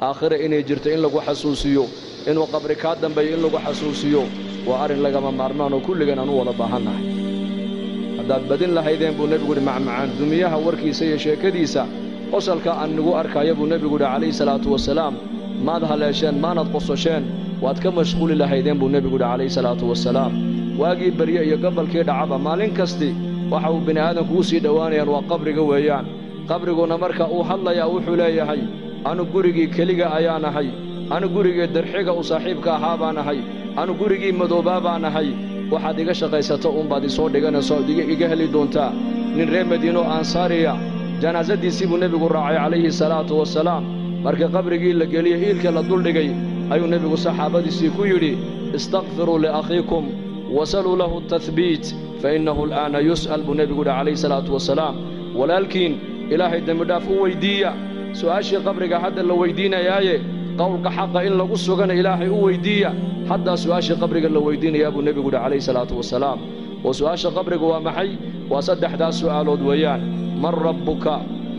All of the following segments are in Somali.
aakhira inay jirto in lagu xasuusiyo inuu qabri kaa dambeeyo in lagu xasuusiyo waa arrin lagama maarmaan oo kulligan aan u wada baahannahay. Haddaad badin lahaydeen buu nebigu yidhi macmacaan dumiyaha warkiisa iyo sheekadiisa qosalka aan nagu arkaya buu nebigu yidhi calayhi salaatu wasalaam maad haleesheen maanad qososheen waad ka mashquuli lahaydeen buu nebigu yidhi calayhi salaatu wasalaam. Waagii barye iyo gabalkii dhacaba maalin kasti waxa uu bini aadanku u sii dhowaanayaan waa qabriga weeyaan. Qabriguna marka uu hadlayaa wuxuu leeyahay anu gurigii keliga ayaan ahay anu gurigii darxiga u saaxiibka ahaa baan ahay anu gurigii madoobaa baan ahay waxaad iga shaqaysato uunbaad isoo dhiganayso oad iga heli doontaa. Nin reer madiino ansaariya janaasadiisii buu nebigu raacay calayhi salaatu wasalaam. Markii qabrigii la geliyey iilka la duldhigay ayuu nebigu saxaabadiisii ku yidhi istakfiruu liakhiikum wasaluu lahu atahbiit fa innahu al'aana yus'al buu nebigu yidhi calayhi salaatu wasalaam. Walaalkiin ilaahay dembidhaaf u weyddiiya su'aashii qabriga hadda la weyddiinayaaye qowlka xaqa in lagu sugana ilaahay u weyddiiya haddaa su'aashii qabriga la weyddiinayaa buu nebigu yidhi calayhi salaatu wasalaam. Oo su'aasha qabriga waa maxay? Waa saddexdaas su'aalood weeyaan. Man rabbuka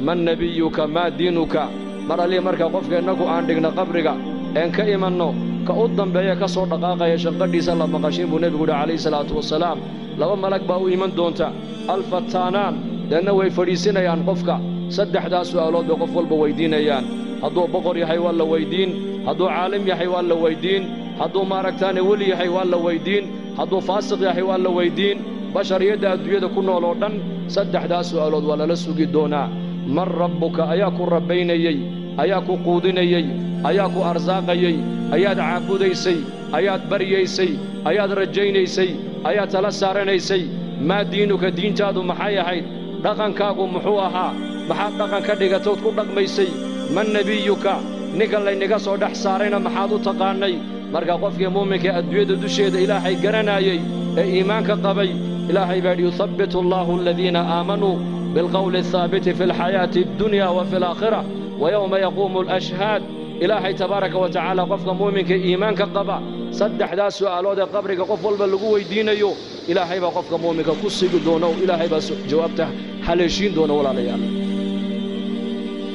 man nebiyuka maa diinuka. Mar allii markaa qofka innagu aan dhigna qabriga een ka imanno ka u dambeeya ka soo dhaqaaqaya shanqadhiisa la maqashin buu nebigu yidhi calayhi salaatu wasalaam. Laba malag baa u iman doonta. Alfataanaan deedna way fadhiisinayaan qofka صدح ذا سؤالات بقفل بويدين أيان. هذو بقر يحيوان لويدين هذو عالم يحيوان لويدين هذو ماركتان ولي يحيوان لويدين هذو فاسق يحيوان لويدين. بشر يدا الدوية كنا لوردن صدح ذا سؤالات ولا لسوق دونا من ربك؟ أياك ربين يي أياك قودين يي أياك أرزاق يي أياد عاقود يسي أياد بري يسي أياد رجين يسي أياد تلسارين يسي ما دينك؟ دين تادو محايا حيد. رقن كاكو محوها. Maxaad dhaqan ka dhigatood ku dhaqmaysay man nebiyuka ninka laynaga soo dhex saarayna maxaad u taqaannay marka qofkii muuminka adduunyada dusheeda ilaahay garanaayey ee iimaanka qabay ilaahay baa yidhi yuthabbitu allaahu aladiina aamanuu bilqowli alhaabiti fi alxayaati addunya wa fi alaakhira wa yowma yaquumu alashhaad ilaahay tabaaraka wa tacaala qofka muuminka iimaanka qaba saddexdaas su'aalood ee qabriga qof walba lagu weyddiinayo ilaahay baa qofka muuminka ku sigi doona oo ilaahay baa jawaabta haleeshiin doona walaalayaal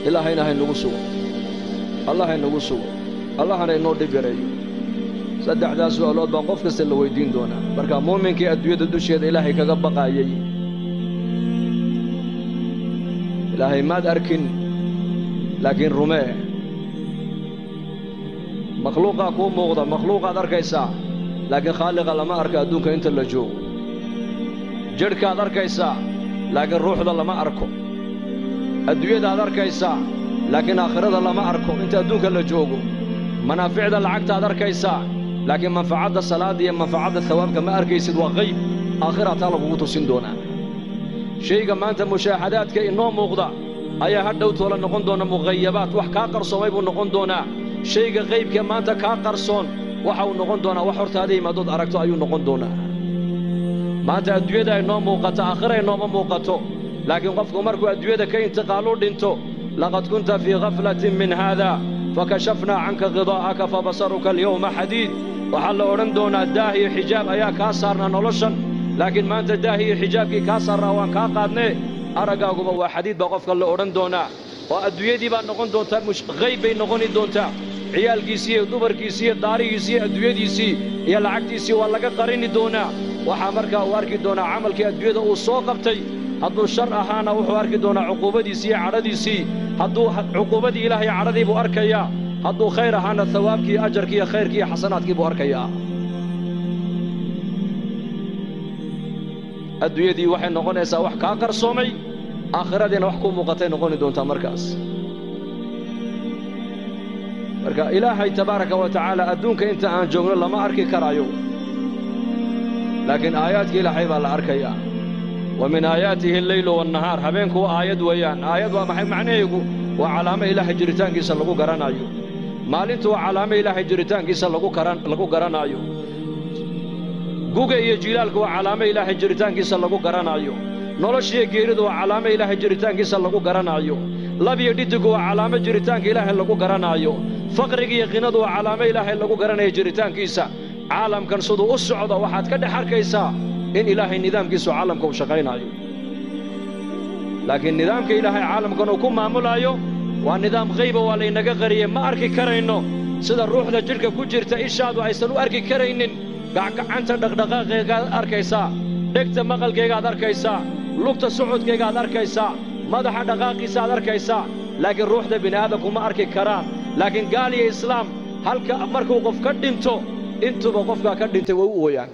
ilaahayna haynagu sugo. Allah haynagu sugo. Allahana inoo dhib yareeyo. Saddexdaas su'aalood baa qof kasta la weyddiin doonaa. Marka muuminkii adduunyada dusheeda ilaahay kaga baqaayey ilaahay maad arkin laakiin rumee makhluuqaa kuu muuqda makhluuqaad arkaysaa laakiin khaaliqa lama arka adduunka inta la joogo. Jidhkaad arkaysaa laakiin ruuxda lama arko adduunyadaad arkaysaa laakiin aakhirada lama arko. Inta adduunka la joogo manaaficda lacagtaad arkaysaa laakiin manfacadda salaadda iyo manfacadda hawaabka ma arkaysid waa qayb aakhira taa lagugu tusin doonaa. Shayga maanta mushaaxadaadka inoo muuqda ayaa hadhow toola noqon doona muqayabaad wax kaa qarsoomay buu noqon doonaa. Shayga qaybkee maanta kaa qarsoon waxa uu noqon doonaa. Wax hortaada yimaadood aragto ayuu noqon doonaa. Maanta adduunyada ay noo muuqato aakhira ay nooma muuqato laakiin qofku markuu adduunyada ka intiqaalu dhinto laqad kunta fii khaflatin min haada fakashafnaa canka khidaa'aka fabasaruka alyawma xadiid waxaa la odhan doonaa daah iyo xijaab ayaa kaa saarnaa noloshan laakiin maanta daahi iyo xijaabkii kaa saarnaa waan kaa qaadnee araggaaguba waa xadiid baa qofka la odhan doonaa oo adduunyadii baad noqon doontaa qayb bay noqoni doontaa ciyaalkiisii iyo dumarkiisii iyo daarihiisii iyo adduunyadiisii iyo lacagtiisii waa laga qarini doonaa waxaa markaa uu arki doonaa camalkii adduunyada uu soo qabtay hadduu shar ahaana wuxuu arki doonaa cuquubadiisii iyo cadhadiisii. Hadduu cuquubadii ilaahay cadhadii buu arkayaa. Hadduu khayr ahaana hawaabkii khayrkii iyo xasanaadkii buu arkayaa. Adduunyadii waxay noqonaysaa wax kaa qarsoomay aakhiradiina wax ku muuqatay noqoni doontaa markaas. Marka ilaahay tabaaraka wa tacaala adduunka inta aan joogno lama arki karaayo. Laakiin aayaadka ilaahay baa la arkayaa wa min aayaatihi alleylu waannahaar habeenku waa aayad weeyaan. Aayad waa maxay macnaheegu? Waa calaamo ilaahay jiritaankiisa lagu garanaayo. Maalintu waa calaamo ilaahay jiritaankiisa lagu garanaayo. Guga iyo jilaalku waa calaamo ilaahay jiritaankiisa lagu garanaayo. Noloshiyo geeridu waa calaamo ilaahay jiritaankiisa lagu garanaayo. Labiyo dhitigu waa calaamo jiritaanka ilaahay lagu garanaayo. Faqriga iyo qinadu waa calaamo ilaahay lagu garanayo jiritaankiisa. Caalamkan siduu u socdo waxaad ka dhex arkaysaa in ilaahay nidaamkiisu caalamka uu shaqaynaayo. Laakiin nidaamka ilaahay caalamkan uu ku maamulaayo waa nidaam qayba waa laynaga qariyey. Ma arki karayno sida ruuxda jidhka ku jirta ishaadu aysan u arki karaynin. Gacgacanta dhaqdhaqaaqeegaad arkaysaa dhegta maqalkaygaad arkaysaa lugta socodkaygaad arkaysaa madaxa dhaqaaqiisaaad arkaysaa. Laakiin ruuxda bini'aadamku ma arki karaan laakiin gaal iyo islaam halka markuu qof ka dhinto intuba qofkaa ka dhintay way u ooyaan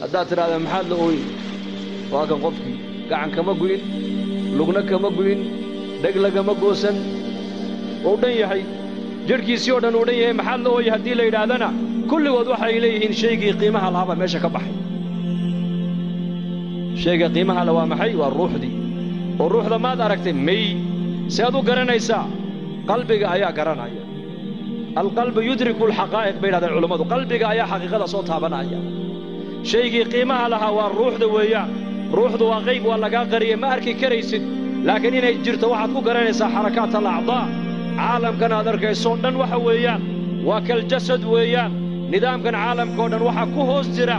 haddaad tidhahdaa maxaad la ooyi waa kan qofkii. Gacan kama gu'in lugna kama gu'in dheg lagama goosan. Wuu dhan yahay jidhkiisii oo dhan uu dhan yahay maxaad la ooyi haddii la yidhaahdana kulligood waxay leeyihiin shaygii qiimaha lahaabaa meesha ka baxay. Shayga qiimaha le waa maxay? Waa ruuxdii. Oo ruuxda maad aragtay may si aad u garanaysaa qalbiga ayaa garanaya. Alqalbu yudriku alxaqaa'iq bay yidhahdeen culammadu qalbiga ayaa xaqiiqada soo taabanaya shaygii qiimaha lahaa waa ruuxda weeyaan ruuxdu waa qayb waa lagaa qariyey ma arki karaysid. Laakiin inay jirto waxaad ku garanaysaa xarakaat alacdaa caalamkan aad arkaysoo dhan waxa weeyaan. Waa kaljasad weeyaan. Nidaamkan caalamkaoo dhan waxaa ku hoos jira.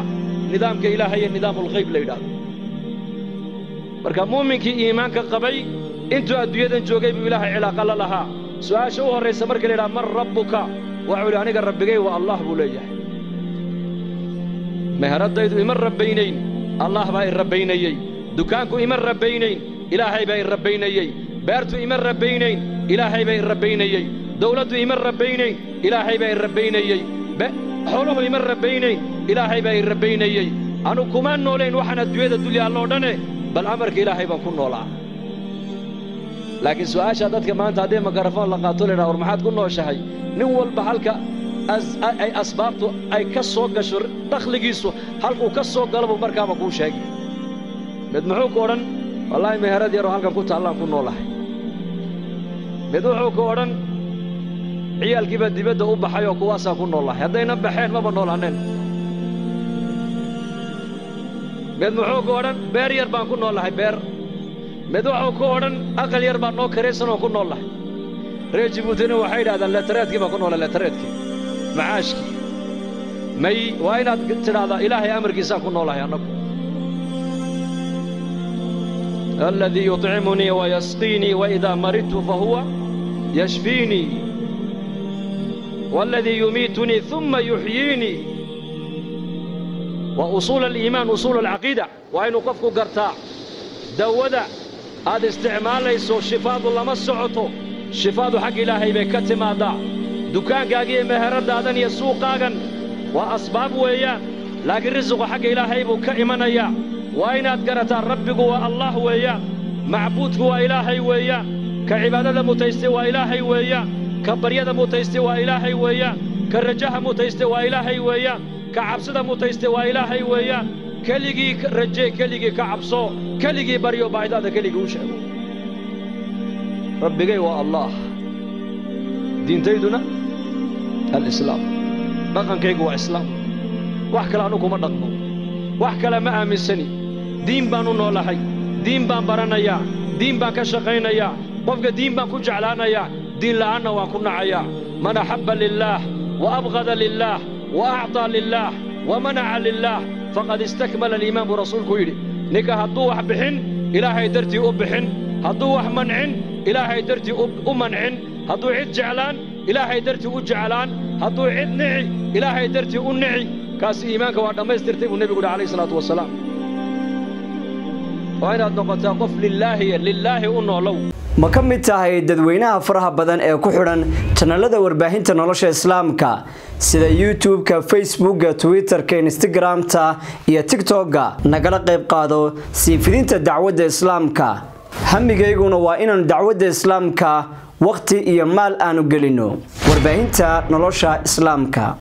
Nidaamka ilaahay ee nidaamulghayb la yidhaahdo. Marka muuminkii iimaanka qabay intuu adduunyadan joogay buu ilaahay cilaaqa la lahaa. Su'aasha u horraysa marka la yidhaha man rabbuka. Waxuu idhi aniga rabbigay waa allah buu leeyahay meheraddaydu ima rabbaynayn allah baa i rabbaynayey dukaanku ima rabbaynayn ilaahay baa i rabbaynayey beertu ima rabbaynayn ilaahay baa i rabbaynayey dawladdu ima rabbaynayn ilaahay baa i rabbaynayey xooluhu ima rabbaynayn ilaahay baa i rabbaynayey anu kuma noolayn waxaan adduunyada dulyaalloo dhane bal amarka ilaahay baan ku noolaa laakiin su'aashaa dadka maanta haddii makarafoon la qaato la yidhaha war maxaad ku nooshahay nin walba halka ay asbaabtu ay ka soo gasho dakhligiisu halkuu ka soo galo buu markaaba kuu sheegay. Mid muxuu ku odhan wallaahi meherad yaroo halkan ku taallaan ku noolahay. Mid wuxuu ku odhan ciyaalkiibaa dibadda u baxay oo kuwaasaan ku noollahay haddayna baxeen maba noolaaneen mid muxuu ku odhan beer yar baan ku noollahay beer. Mid wuxuu ku odhan aqal yar baan noo karaysan oo ku noollahay reer jibuutina waxay yidhahdaan leetareedkii baan ku noola leetareedkii macaashkii may waa هذا إلهي ilaahay amarkiisaan ku يا annagu الذي يطعمني ويسقيني وإذا مرضت فهو يشفيني. والذي يميتني ثم يحييني. وأصول الإيمان أصول العقيدة. وين وقفك قرتاع دودة هذا استعمال ليسو. الله ما السعطو شفاء حق إلهي بكتم هذا dukaankaaga iyo meheradaadan iyo suuqaagan waa asbaab weeyaan laakiin risiqu xagga ilaahay buu ka imanayaa. Waa inaad garataa rabbigu waa allah weeyaan macbuudku waa ilaahay weeyaan ka cibaadada mutaystay waa ilaahay weeyaan ka baryada mutaystay waa ilaahay weeyaan ka rajaha mutaystay waa ilaahay weeyaan ka cabsida mutaystay waa ilaahay weeyaan keligii rajee keligii ka cabso keligii baryo baahidaada keligii u sheego. Rabbigay waa allaah diintayduna alislaam dhaqankaygu waa islaam wax kale anu kuma dhaqmo. Wax kale ma aaminsani. Diin baan u noolahay. Diin baan baranayaa diin baan ka shaqaynayaa qofka diin baan ku jeclaanayaa diin la'aanna waan ku nacayaa man axabba lilaah wa abqada lilaah wa acطaa lilaah wa manaca lilaah faqad istakmala aliimaan buu rasuulku yidhi ninka hadduu wax bixin ilaahay dartii u bixin. Hadduu wax mancin ilaahay dartii u mancin. Hadduu cid jeclaan ilaahay dartii u jeclaan hadduu cid nici ilaahay dartii u nici. Kaasi iimaanka waa dhammaystirtay buu nebigu yidhi alayhi salaatu wasalaam. Waa inaad noqotaa qof lilaahiya lilaahi u noolow. Ma ka mid tahay dadweynaha faraha badan ee ku xidhan janalada warbaahinta nolosha islaamka sida youtube-ka facebookga twitter-ka instagram-ta iyo tigtokga nagala qayb qaado sii fidinta dacwadda islaamka. Hamigayguna waa inaanu dacwadda islaamka wakhti iyo maal aanu gelino warbaahinta nolosha islaamka